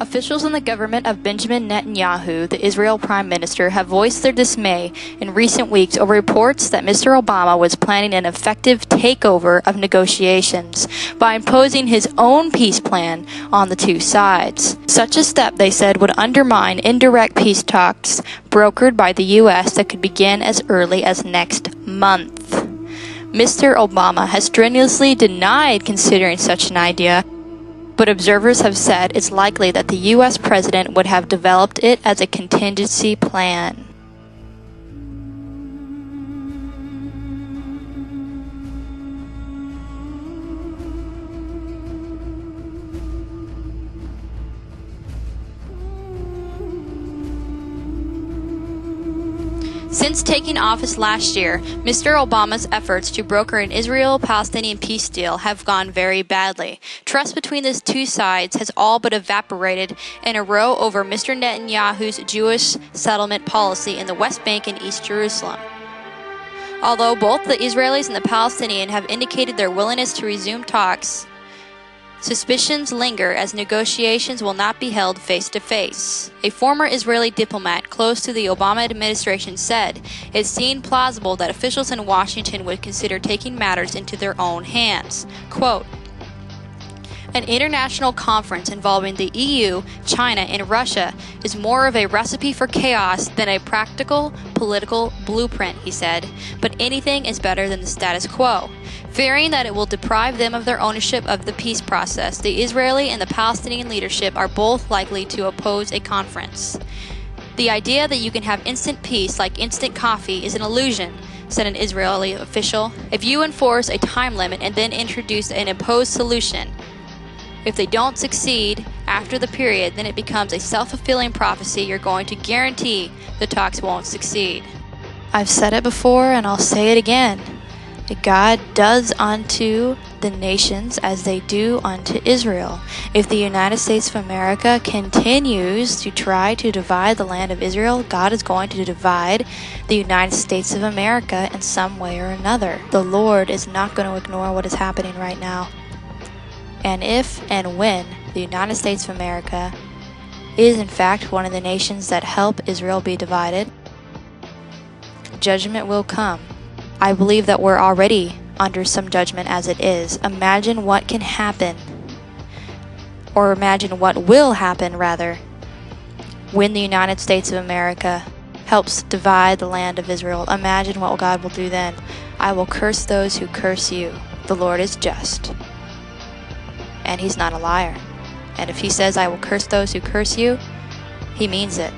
Officials in the government of Benjamin Netanyahu, the Israel Prime Minister, have voiced their dismay in recent weeks over reports that Mr. Obama was planning an effective takeover of negotiations by imposing his own peace plan on the two sides. Such a step, they said, would undermine indirect peace talks brokered by the U.S. that could begin as early as next month. Mr. Obama has strenuously denied considering such an idea but observers have said it's likely that the U.S. president would have developed it as a contingency plan. Since taking office last year, Mr. Obama's efforts to broker an Israel Palestinian peace deal have gone very badly. Trust between the two sides has all but evaporated in a row over Mr. Netanyahu's Jewish settlement policy in the West Bank and East Jerusalem. Although both the Israelis and the Palestinians have indicated their willingness to resume talks, Suspicions linger as negotiations will not be held face to face. A former Israeli diplomat close to the Obama administration said it seemed plausible that officials in Washington would consider taking matters into their own hands. Quote, an international conference involving the EU, China, and Russia is more of a recipe for chaos than a practical political blueprint, he said. But anything is better than the status quo. Fearing that it will deprive them of their ownership of the peace process, the Israeli and the Palestinian leadership are both likely to oppose a conference. The idea that you can have instant peace like instant coffee is an illusion, said an Israeli official. If you enforce a time limit and then introduce an imposed solution, if they don't succeed after the period, then it becomes a self fulfilling prophecy. You're going to guarantee the talks won't succeed. I've said it before and I'll say it again. God does unto the nations as they do unto Israel. If the United States of America continues to try to divide the land of Israel, God is going to divide the United States of America in some way or another. The Lord is not going to ignore what is happening right now. And if and when the United States of America is in fact one of the nations that help Israel be divided, judgment will come. I believe that we're already under some judgment as it is. Imagine what can happen, or imagine what will happen, rather, when the United States of America helps divide the land of Israel. Imagine what God will do then. I will curse those who curse you. The Lord is just and he's not a liar. And if he says, I will curse those who curse you, he means it.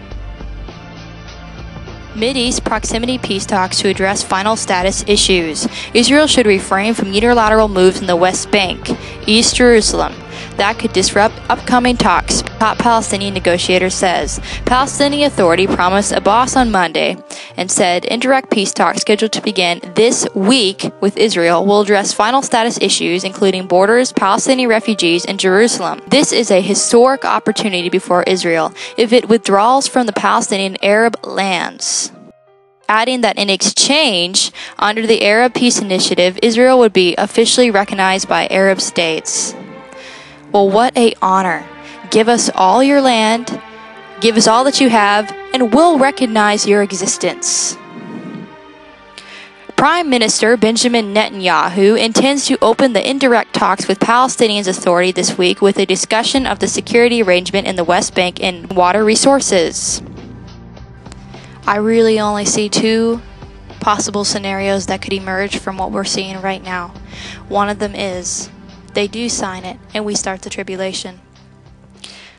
Mideast proximity peace talks to address final status issues. Israel should refrain from unilateral moves in the West Bank, East Jerusalem, that could disrupt upcoming talks, top Palestinian negotiator says. Palestinian Authority promised Abbas on Monday and said indirect peace talks scheduled to begin this week with Israel will address final status issues including borders, Palestinian refugees, and Jerusalem. This is a historic opportunity before Israel if it withdraws from the Palestinian Arab lands adding that in exchange, under the Arab Peace Initiative, Israel would be officially recognized by Arab states. Well, what a honor. Give us all your land, give us all that you have, and we'll recognize your existence. Prime Minister Benjamin Netanyahu intends to open the indirect talks with Palestinians Authority this week with a discussion of the security arrangement in the West Bank and water resources. I really only see two possible scenarios that could emerge from what we're seeing right now. One of them is they do sign it, and we start the tribulation.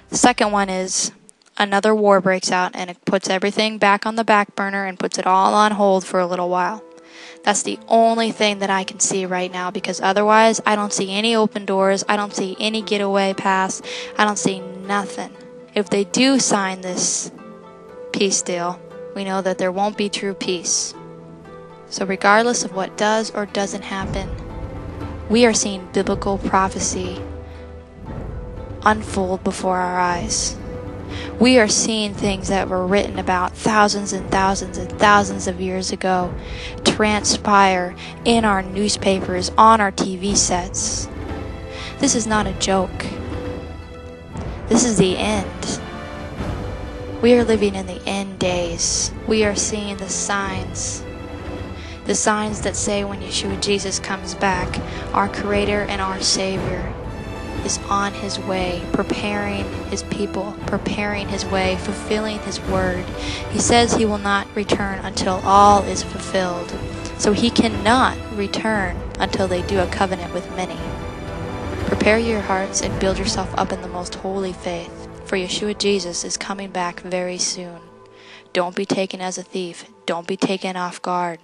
The second one is another war breaks out and it puts everything back on the back burner and puts it all on hold for a little while. That's the only thing that I can see right now because otherwise, I don't see any open doors. I don't see any getaway pass. I don't see nothing. If they do sign this peace deal, we know that there won't be true peace. So, regardless of what does or doesn't happen, we are seeing biblical prophecy unfold before our eyes. We are seeing things that were written about thousands and thousands and thousands of years ago transpire in our newspapers, on our TV sets. This is not a joke. This is the end. We are living in the end days. We are seeing the signs. The signs that say when Yeshua Jesus comes back, our Creator and our Savior is on his way, preparing his people, preparing his way, fulfilling his word. He says he will not return until all is fulfilled. So he cannot return until they do a covenant with many. Prepare your hearts and build yourself up in the most holy faith, for Yeshua Jesus is coming back very soon. Don't be taken as a thief. Don't be taken off guard.